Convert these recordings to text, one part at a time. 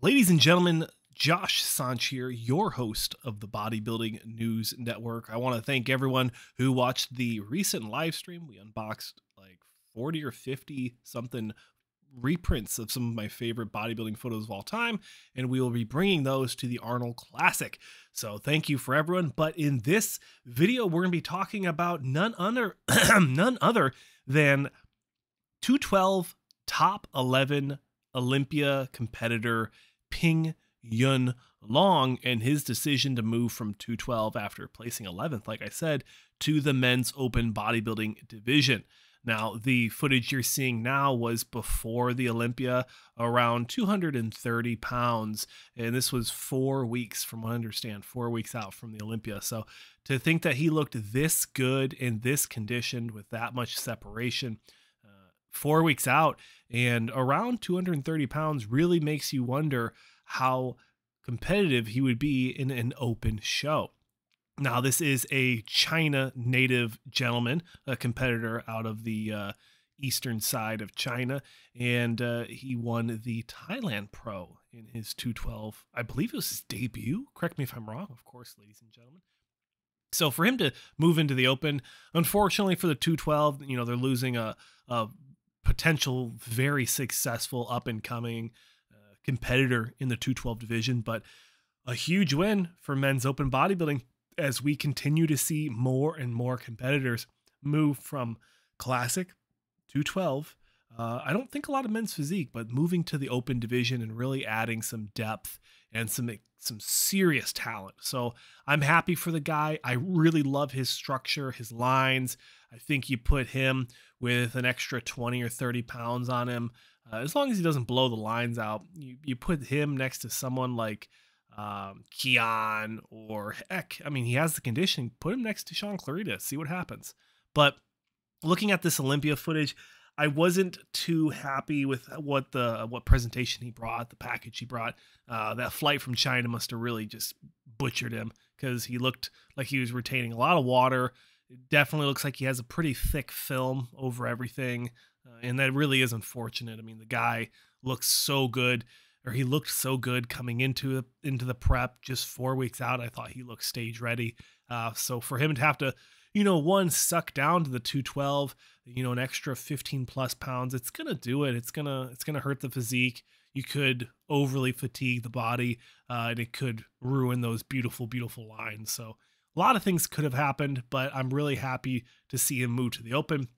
Ladies and gentlemen, Josh Saunch here, your host of the Bodybuilding News Network. I want to thank everyone who watched the recent live stream. We unboxed like 40 or 50 something reprints of some of my favorite bodybuilding photos of all time, and we will be bringing those to the Arnold Classic. So thank you for everyone. But in this video, we're going to be talking about none other, none other than 212 top 11 Olympia competitor Ping Yun Long and his decision to move from 212 after placing 11th, like I said, to the men's open bodybuilding division. Now, the footage you're seeing now was before the Olympia, around 230 pounds. And this was four weeks, from what I understand, four weeks out from the Olympia. So to think that he looked this good in this condition with that much separation, four weeks out and around 230 pounds really makes you wonder how competitive he would be in an open show. Now, this is a China native gentleman, a competitor out of the uh, eastern side of China, and uh, he won the Thailand Pro in his 212. I believe it was his debut. Correct me if I'm wrong, of course, ladies and gentlemen. So for him to move into the open, unfortunately for the 212, you know, they're losing a, a potential very successful up and coming uh, competitor in the 212 division, but a huge win for men's open bodybuilding as we continue to see more and more competitors move from classic 212. Uh, I don't think a lot of men's physique, but moving to the open division and really adding some depth and some some serious talent. So I'm happy for the guy. I really love his structure, his lines. I think you put him with an extra 20 or 30 pounds on him, uh, as long as he doesn't blow the lines out. You you put him next to someone like um, Keon or heck, I mean, he has the conditioning. Put him next to Shaun Clarida, see what happens. But looking at this Olympia footage, I wasn't too happy with what the what presentation he brought, the package he brought. Uh, that flight from China must have really just butchered him because he looked like he was retaining a lot of water. It definitely looks like he has a pretty thick film over everything, uh, and that really is unfortunate. I mean, the guy looks so good, or he looked so good coming into into the prep. Just four weeks out, I thought he looked stage ready. Uh, so for him to have to you know, one suck down to the 212, you know, an extra 15 plus pounds, it's going to do it. It's going to, it's going to hurt the physique. You could overly fatigue the body uh, and it could ruin those beautiful, beautiful lines. So a lot of things could have happened, but I'm really happy to see him move to the open.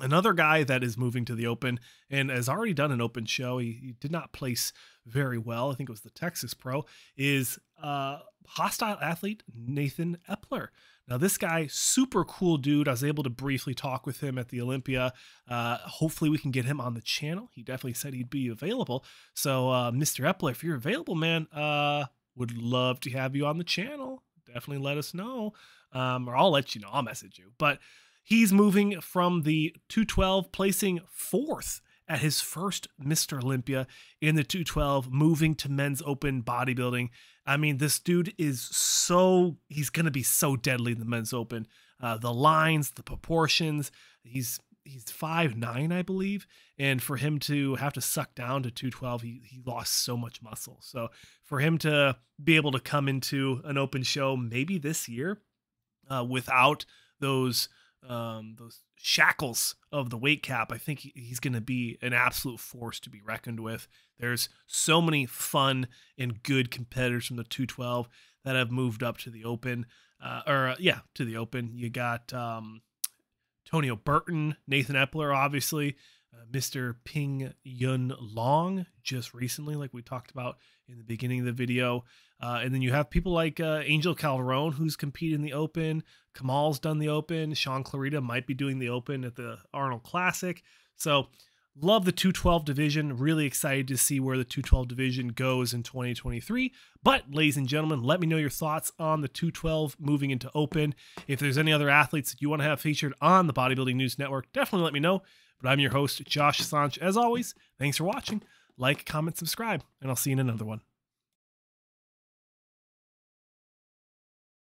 Another guy that is moving to the open and has already done an open show, he, he did not place very well. I think it was the Texas Pro, is uh, hostile athlete Nathan Epler. Now, this guy, super cool dude. I was able to briefly talk with him at the Olympia. Uh, hopefully, we can get him on the channel. He definitely said he'd be available. So, uh, Mr. Epler, if you're available, man, uh, would love to have you on the channel. Definitely let us know, um, or I'll let you know. I'll message you. But he's moving from the 212, placing fourth at his first Mr. Olympia in the 212, moving to men's open bodybuilding. I mean, this dude is so, he's going to be so deadly in the men's open. Uh, the lines, the proportions, he's he's five nine, I believe, and for him to have to suck down to two twelve, he he lost so much muscle. So for him to be able to come into an open show maybe this year uh, without those um, those shackles of the weight cap, I think he's going to be an absolute force to be reckoned with. There's so many fun and good competitors from the 212 that have moved up to the open, uh, or uh, yeah, to the open. You got um, Tonio Burton, Nathan Epler, obviously, Mr. Ping Yun Long just recently, like we talked about in the beginning of the video. Uh, and then you have people like uh, Angel Calderon, who's competed in the Open. Kamal's done the Open. Shaun Clarida might be doing the Open at the Arnold Classic. So, love the 212 division. Really excited to see where the 212 division goes in 2023. But, ladies and gentlemen, let me know your thoughts on the 212 moving into Open. If there's any other athletes that you want to have featured on the Bodybuilding News Network, definitely let me know. But I'm your host, Josh Saunch. As always, thanks for watching. Like, comment, subscribe, and I'll see you in another one.